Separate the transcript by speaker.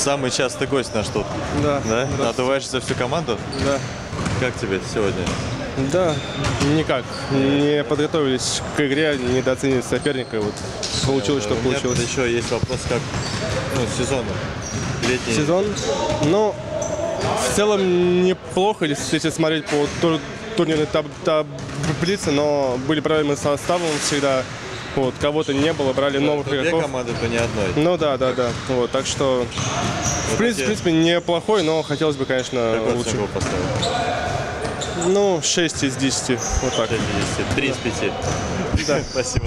Speaker 1: Самый частый гость наш тут.
Speaker 2: Да.
Speaker 1: Да? Отдуваешь за всю команду?
Speaker 2: Да.
Speaker 1: Как тебе сегодня?
Speaker 2: Да, никак. Не подготовились к игре, недооценили соперника. Вот получилось, что
Speaker 1: У меня
Speaker 2: получилось.
Speaker 1: еще есть вопрос, как ну, сезон летний.
Speaker 2: Сезон, ну, в целом неплохо, если если смотреть по тур- турнирной таб- таблице, но были проблемы с составом всегда. Вот, кого-то не было, брали новых
Speaker 1: То две
Speaker 2: игроков.
Speaker 1: команды, то ни одной.
Speaker 2: Ну да, да, да. Вот, так что, в принципе, в принципе, неплохой, но хотелось бы, конечно,
Speaker 1: Какой
Speaker 2: лучше.
Speaker 1: оценку поставил?
Speaker 2: Ну, 6 из 10. Вот так.
Speaker 1: 5 из 10. 3 из 5.
Speaker 2: Да.
Speaker 1: Спасибо.